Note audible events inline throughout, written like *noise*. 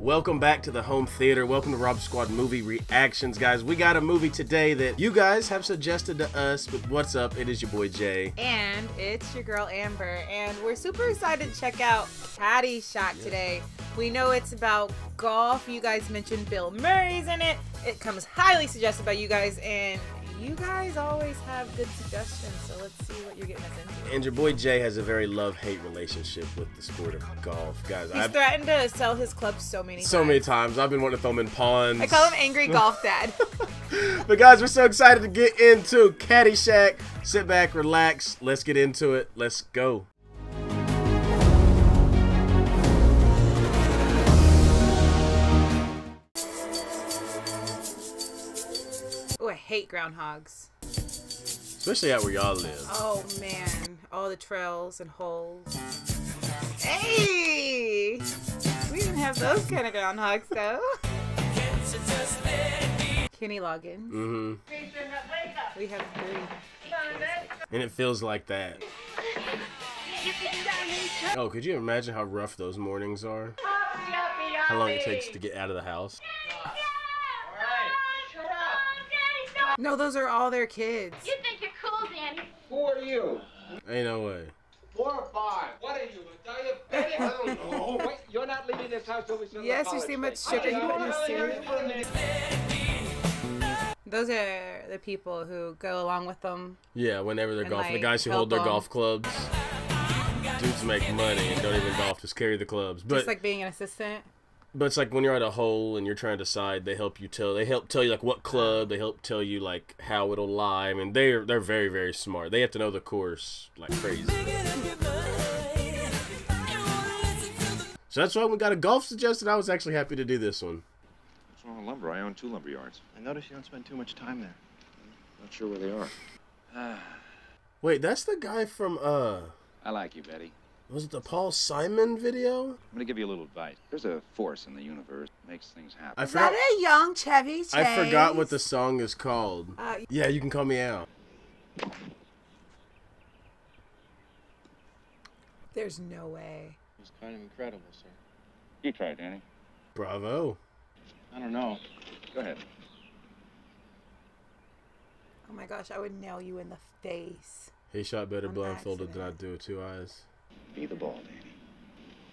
Welcome back to the home theater. Welcome to Rob Squad Movie Reactions, guys. We got a movie today that you guys have suggested to us. But what's up? It is your boy Jay. And it's your girl Amber. And we're super excited to check out Caddyshack today. We know it's about golf. You guys mentioned Bill Murray's in it. It comes highly suggested by you guys. And you guys always have good suggestions, so let's see what you're getting us into. And your boy Jay has a very love-hate relationship with the sport of golf, guys. He's I've, threatened to sell his club so many so times. many times. I've been wanting to throw him in ponds. I call him Angry *laughs* Golf Dad. *laughs* but guys, we're so excited to get into Caddyshack. Sit back, relax. Let's get into it. Let's go. Hate groundhogs. Especially out where y'all live. Oh man, all the trails and holes. Hey! We didn't have those kind of groundhogs though. Kenny Loggins. Mm-hmm. We have three. And it feels like that. Oh, could you imagine how rough those mornings are? How long it takes to get out of the house? No, those are all their kids. You think you're cool, Danny? Who are you? Ain't no way. Four or five. What are you, a diabetic? I don't know. *laughs* Wait, you're not leaving this house till we send Yes, you see much sugar you put in this cereal. Those are the people who go along with them. Yeah, whenever they're golfing. Like, the guys who hold their them. golf clubs. Dudes make money and don't even golf, just carry the clubs. But just like being an assistant. But it's like when you're at a hole and you're trying to decide, they help you tell. They help tell you like what club. They help tell you like how it'll lie. I mean, they're they're very very smart. They have to know the course like crazy. So that's why we got a golf suggested. I was actually happy to do this one. What's wrong with lumber? I own two lumber yards. I notice you don't spend too much time there. Not sure where they are. *sighs* Wait, that's the guy from uh. I like you, Betty. Was it the Paul Simon video? I'm gonna give you a little advice. There's a force in the universe that makes things happen. I forgot, is that a young Chevy Chase? I forgot what the song is called. Uh, yeah, you can call me out. There's no way. It's kind of incredible, sir. You try, Danny. Bravo. I don't know. Go ahead. Oh my gosh, I would nail you in the face. He shot better blindfolded than I do with two eyes. Be the ball, Danny.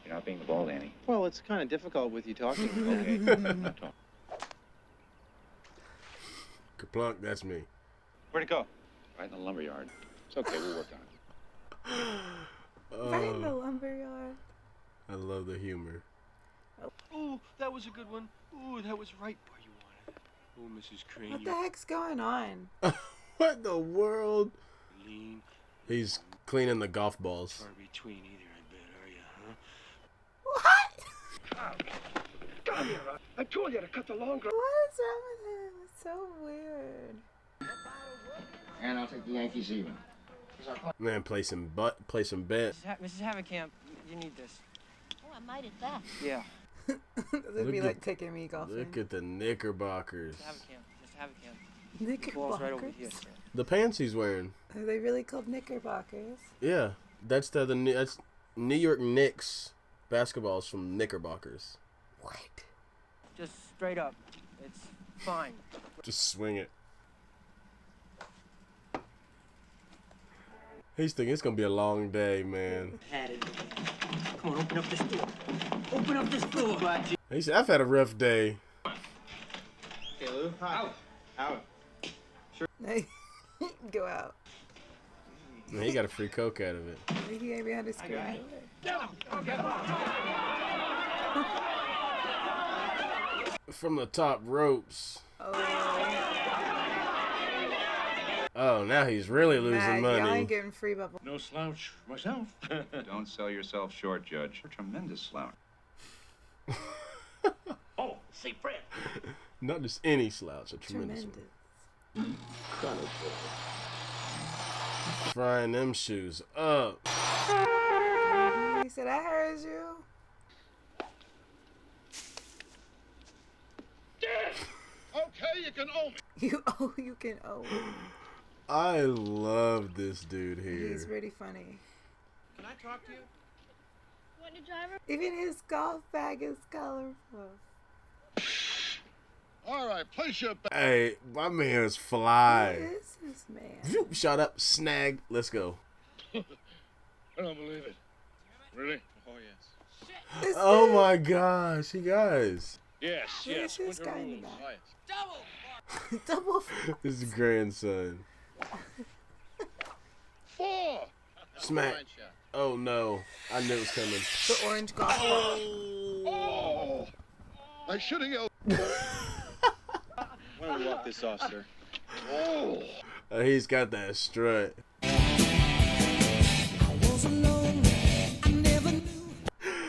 You're not being the ball, Danny. Well, it's kind of difficult with you talking. *laughs* okay. *laughs* Kaplunk, that's me. Where'd it go? Right in the lumber yard. It's okay, we'll work on it. Uh, right in the lumber yard. I love the humor. Oh, that was a good one. Oh, that was right where you wanted it. Oh, Mrs. Crane. What the heck's going on? *laughs* what the world? Lean. He's cleaning the golf balls. Far between either, I bet, are you, huh? What? Come *laughs* here, I told you to cut the long grass. What is wrong with him? It's so weird. And I'll take the Yankees even. Man, play some butt, play some bet. Mrs. Ha Mrs. Haverkamp, you need this. Oh, I might at that. Yeah. *laughs* It'd be like taking me golfing. Look at the knickerbockers. Mrs. Haverkamp, Mrs. Haverkamp. Knickerbockers? Right over here, sir. The pants he's wearing. Are they really called knickerbockers? Yeah, that's the the that's New York Knicks basketballs from Knickerbockers. What? Just straight up. It's fine. Just swing it. He's thinking it's gonna be a long day, man. Come on, open up this door. Open up this door. He said, I've had a rough day. Hey, Lou. Hi. Out. Out. Sure. *laughs* Go out. Man, he got a free coke out of it. He ain't behind his screen. *laughs* From the top ropes. Oh. Oh, now he's really losing Mad. money. Y'all ain't getting free bubble. No slouch myself. *laughs* Don't sell yourself short, Judge. You're a tremendous slouch. oh, say Fred. Not just any slouch, a tremendous, tremendous. One. Frying them shoes up. He said, I heard you. Okay, you can own me. You *laughs* oh, you can own me. I love this dude here. He's really funny. Can I talk to you? Want to drive? Even his golf bag is colorful. All right, place your bet. Hey, my man's Who fly. is this man? Phew, Shut up, snag. Let's go. *laughs* I don't believe it. Really? Oh, yes. This Oh is- my gosh, you guys. Yes, Where's yes. this Winter guy in the rules. back? Right. Double. *laughs* *laughs* This is grandson. Four. Smack. Oh no, I knew it was coming. The orange golf ball. Oh! I should have yelled. Why don't we walk this off, sir? Oh! Uh, he's got that strut.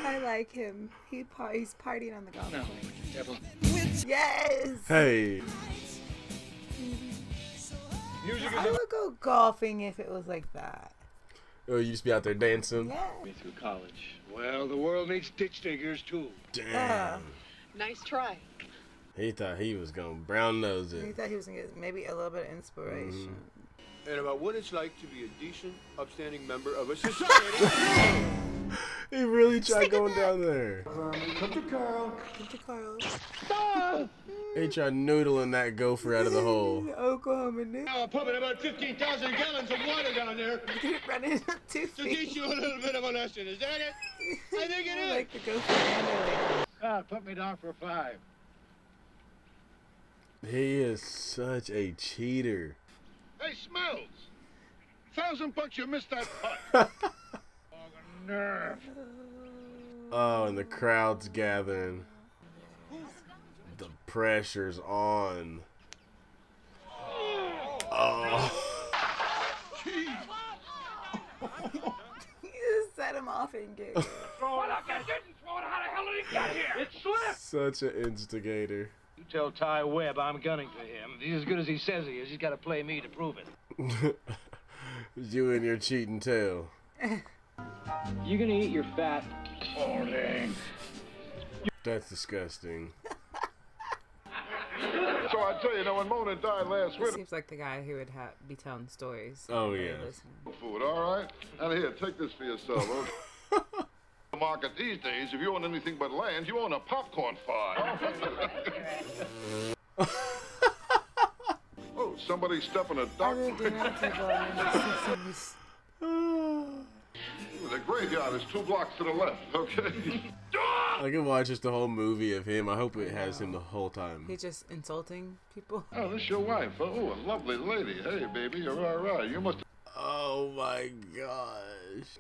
I like him. He par- he's partying on the golf No. course. Devil. Yes. Hey, I would go golfing if it was like that. oh, you just be out there dancing. Yeah. Me through college. Well, the world needs ditch diggers, too. Damn. Nice try. He thought he was gonna brown nose it. He thought he was gonna get maybe a little bit of inspiration. And about what it's like to be a decent, upstanding member of a *laughs* society. He really tried going down there. Come to Carl. Come to Carl. He tried noodling that gopher out of the hole. *laughs* Oklahoma New. Now I'm pumping about 15,000 gallons of water down there *laughs* Running two to teach you a little bit of a lesson. Is that it? I think it is. like the gopher and Ah, put me down for five. He is such a cheater. Hey, Smails. Thousand bucks, you missed that putt. oh, *laughs* nerve. Oh, and the crowd's gathering. The pressure's on. Oh. *laughs* He just set him off and get. Well, I didn't throw it. How the hell did it get here? It slipped. Such an instigator. You tell Ty Webb I'm gunning for him. If he's as good as he says he is, he's got to play me to prove it. *laughs* you and your cheating tail. *laughs* You're gonna eat your fat. That's disgusting. *laughs* So I tell you, now when Mona died last winter, Seems like the guy who would ha- be telling stories. Oh, yeah. food, all right? And here, take this for yourself. okay? The market these days, if you own anything but land, you own a popcorn farm. oh, *laughs* oh somebody stepping a I duck. really do not take long. the graveyard is two blocks to the left, okay? *laughs* I can watch just the whole movie of him. I hope it has him the whole time. He's just insulting people. oh, this your wife. Oh, a lovely lady. Hey, baby, you're all right. You must Oh my gosh.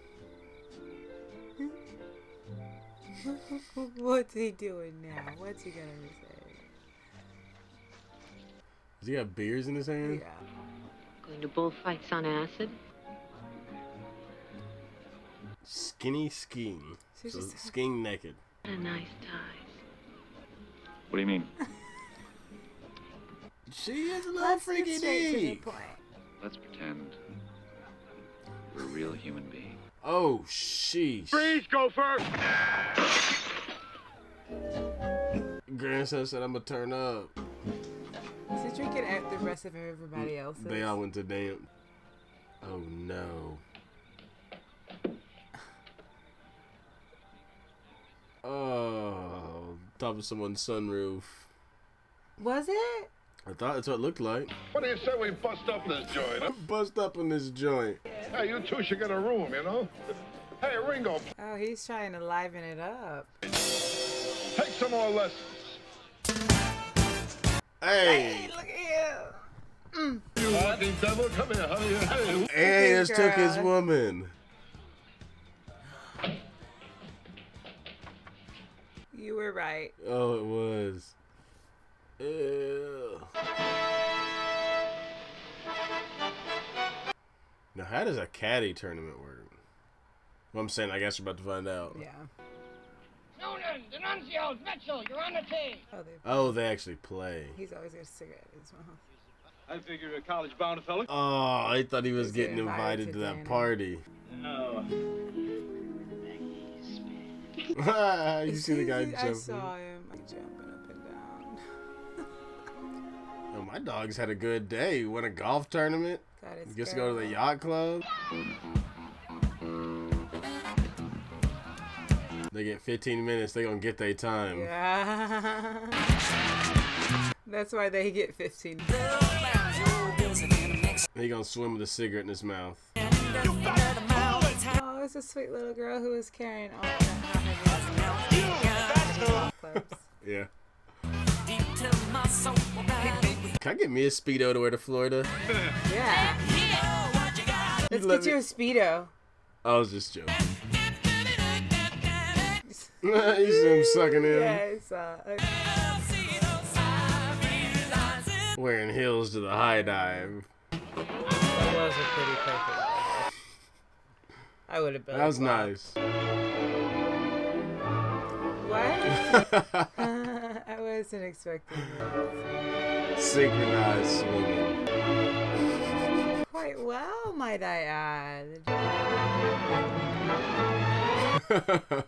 *laughs* What's he doing now? What's he gonna say? Does he have beers in his hand? Yeah. Going to bullfights on acid? Skinny skiing. She's So skiing naked. What a nice ties. What do you mean? *laughs* She is a little Let's freaky get straight to the D. point. Let's pretend we're real human being. Oh, sheesh. Freeze, go first. Grandson said I'm gonna turn up. Is he drinking out the rest of everybody mm, else? They all went to dance. Oh no. *sighs* Oh, top of someone's sunroof. Was it? I thought that's what it looked like. What do you say we bust up this joint? Huh? Bust up in this joint. Hey, you two should get a room, you know? Hey, Ringo, Oh, he's trying to liven it up. take some more lessons. Hey, Hey, Look at you. Mm. You walking devil, come here, honey. Hey. and he just took his woman. You were right. Oh, it was. Ew. Now, how does a caddy tournament work? Well, I'm saying, I guess we're about to find out. Yeah. Noonan, D'Annunzio, Mitchell, you're on the team. Oh, they, Oh, they actually play. he's always got a cigarette in his mouth. I figure a college-bound fella. Oh, I thought he was He's getting getting invited invited to to that dinner. party. No. *laughs* you see the guy jumping. I jumping. saw him like, jumping up and down. *laughs* Oh, my dog's had a good day. Won a golf tournament. Got his Gets to go to the yacht club. They get 15 minutes. They gonna get their time. Yeah. *laughs* That's why they get 15. He gonna swim with a cigarette in his mouth. Oh, it's a sweet little girl who was carrying all the clubs. Yeah. Can I get me a speedo to wear to Florida? *laughs* Yeah. Let's let get you a speedo. I was just joking. *laughs* you see him sucking in, Yeah, I saw. Uh, okay. wearing heels to the high dive. That was a pretty perfect. I would have been. That was nice. What? *laughs* Uh, I wasn't expecting that. Synchronized swimming. Quite well, might I add. the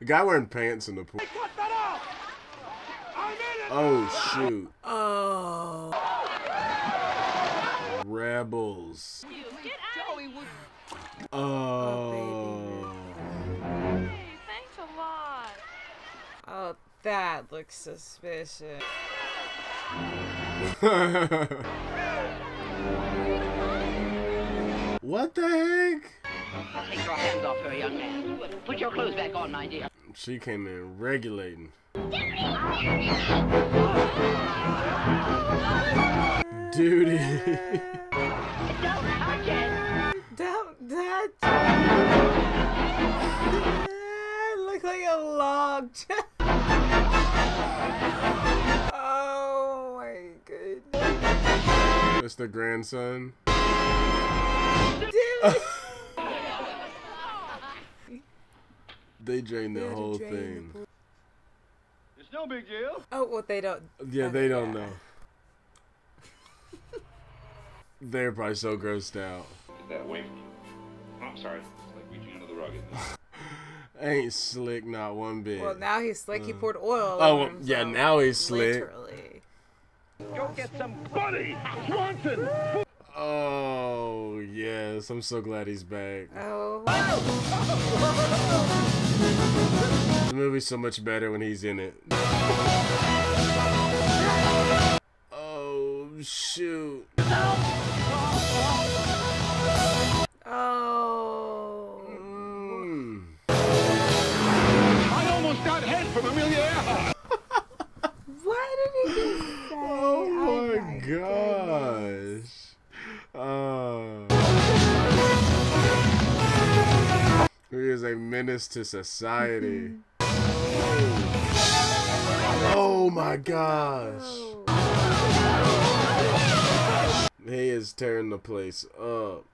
*laughs* guy wearing pants in the pool. Oh shoot. Oh. Rebels. Oh. oh thanks a lot. Oh, that looks suspicious. *laughs* what the heck? Take your hands off her, young man. Put your clothes back on, my dear. She came in regulating. Duty. *laughs* Don't *laughs* that look like a log. It's the grandson. They drained the whole drain the thing. It's no big deal. Oh well, they don't. Yeah, they don't yeah. know. They're probably so grossed out. That way from you. Oh, I'm sorry. It's like reaching under the rug. *laughs* Ain't slick, not one bit. Well, now he's slick. He uh, poured oil. Oh, over well, yeah, himself. now he's slick. Literally. Go get some buddy, Swanson. Oh, yes. I'm so glad he's back. Oh. The movie's so much better when he's in it. Oh, shoot. Is a menace to society. Mm-hmm. oh my gosh. He is tearing the place up.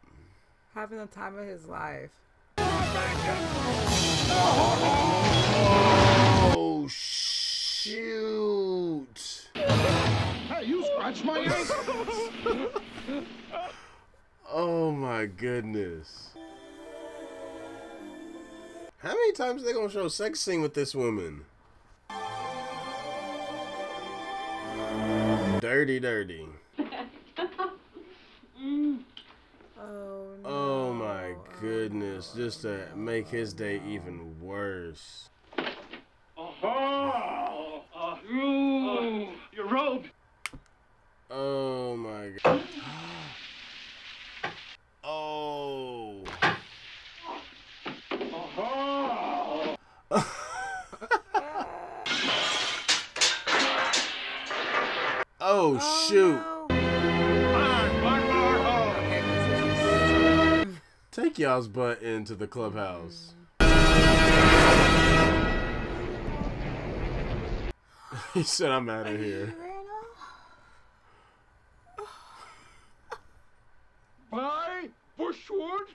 Having the time of his life. Oh shoot. Hey, you scratched my ankle. *laughs* Oh my goodness. How many times are they gonna show a sex scene with this woman? Dirty, dirty. *laughs* Oh no. Oh my goodness. Just to make his day even worse. Oh, uh, you, your robe. Shoot. Take y'all's butt into the clubhouse. he said I'm out of here. Bye, Bushwood.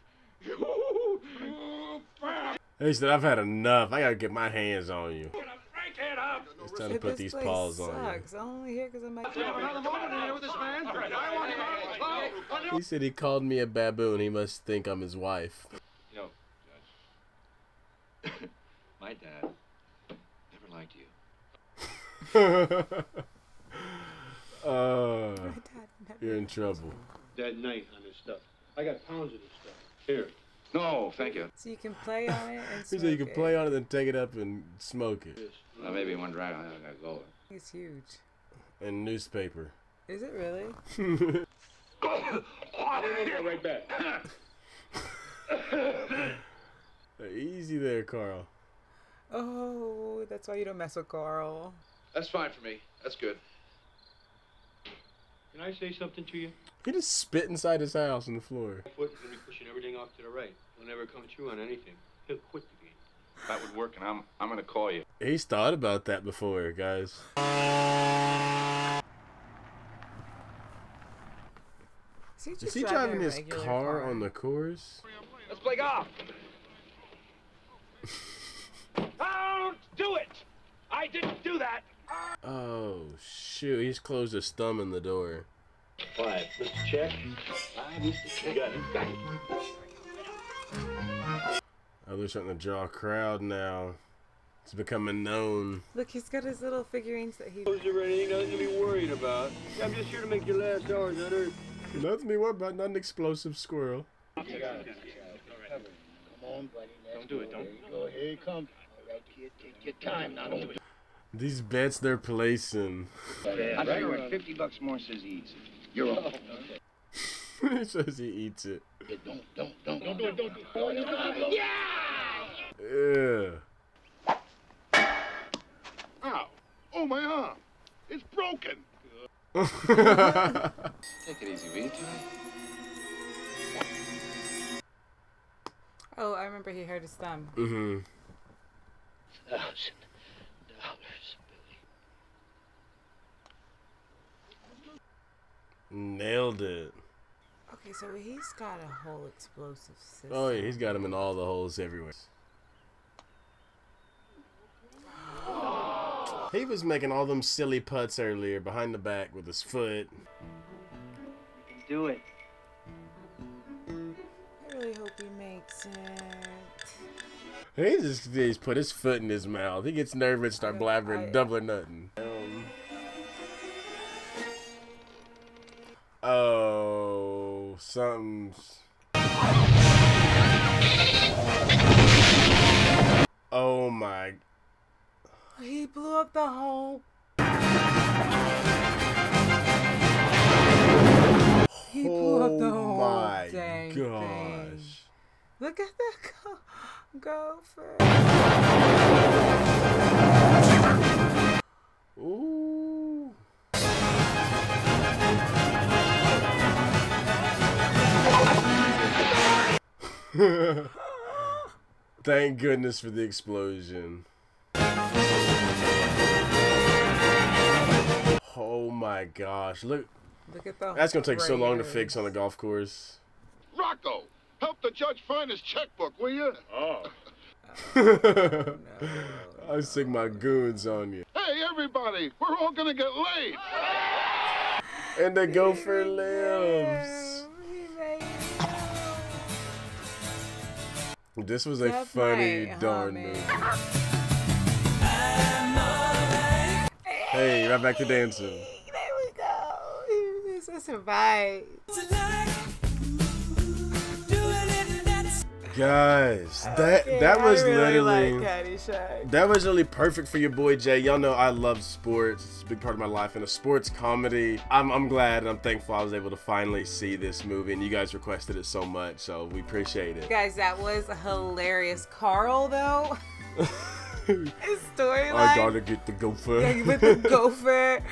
He said I've had enough. I gotta get my hands on you. Break. It's time to put these place paws on sucks. I'm only here because I'm like. Have another moment in here with this man. I want him out. you. He said he called me a baboon. He must think I'm his wife. You know, Judge. My dad never liked you. *laughs* uh, you're in trouble. That night on this stuff. I got pounds of this stuff. Here, No, thank you. So you can play on it and He smoke said you can it. play on it, then take it up and smoke it. Uh, maybe one dragon it, I gotta go. It's huge. And newspaper. Is it really? *laughs* right back. *laughs* Easy there, Carl. Oh, that's why you don't mess with Carl. That's fine for me. That's good. Can I say something to you? He just spit inside his house on the floor. Foot's gonna be pushing everything off to the right. He'll never come through on anything. He'll quit the game. That would work, and I'm I'm gonna call you. He's thought about that before, guys. Is he, Is he driving, driving his regular car on the course? Let's play golf. Don't do it. I didn't do that. Oh, shoot. He's closed his thumb in the door. Five. Mr. Check. Five, Mr. Check. Got it. Got it. Oh, they're starting to draw a crowd now. It's becoming known. Look, he's got his little figurines that he. Is there anything nothing to be worried about? I'm just here to make your last hours on Earth. Nothing to be worried about, not an explosive squirrel. Come on, buddy. Don't do it, don't. Go, here he comes. All right, kid, take your time. Now, don't do it. These bets they're placing. I tell you what, 50 bucks more says he eats it. You're on. *laughs* he says he eats it. Don't, don't, don't, don't do it. Don't do it. Don't do it. Yeah! Yeah. Ow! Oh, my arm! It's broken! *laughs* Take it easy, will you, Johnny? Oh, I remember he hurt his thumb. mm-hmm. Thousand dollars, Billy. Nailed it. Okay, so he's got a whole explosive system. Oh, yeah, he's got him in all the holes everywhere. He was making all them silly putts earlier behind the back with his foot. Do it. I really hope he makes it. He just he's put his foot in his mouth. He gets nervous, start I- blabbering I- double or nothing. Something's. Oh my! He blew up the whole. He blew up the Oh whole my dang gosh! thing. Look at that go- gopher. Ooh. *laughs* Thank goodness for the explosion. Oh my gosh. Look, Look at that. that's going to take so long to fix on the golf course. Rocco, help the judge find his checkbook, will you? Oh. *laughs* I stick my goons on you. Hey, everybody, we're all gonna get laid. And the gopher lives. He This was a That's funny my darn homie. movie. Hey, right back to dancing. There we go. This is survive. Guys, that Okay, that was really literally like that was really perfect for your boy Jay. Y'all know I love sports. It's a big part of my life and a sports comedy. I'm I'm glad and I'm thankful I was able to finally see this movie and you guys requested it so much, so we appreciate it. Guys, that was hilarious. Carl, though, *laughs* *laughs* his storyline. I gotta get the gopher. Yeah, with the *laughs* gopher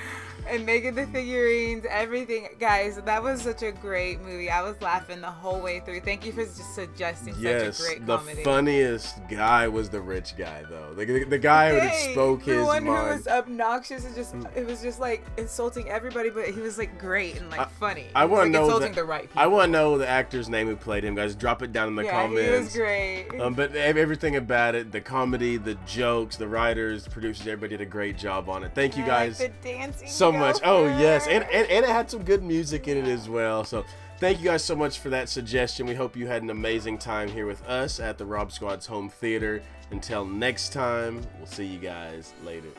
and making the figurines, everything. Guys, that was such a great movie. I was laughing the whole way through. Thank you for just suggesting Yes, such a great the comedy. funniest guy was the rich guy though. The, the, the guy who Dang, spoke the his one who was obnoxious and just it was just like insulting everybody, but he was like great and like funny. I want to like, know insulting the, the right people. I want to know the actor's name who played him, guys. Drop it down in the yeah, comments. he was great. Um, but everything about it, the comedy, the jokes, the writers, producers, everybody did a great job on it. Thank you guys like the dancing so much. Oh yes, and, and and it had some good music in it as well. So thank you guys so much for that suggestion. We hope you had an amazing time here with us at the Rob Squad's home theater. Until next time, we'll see you guys later.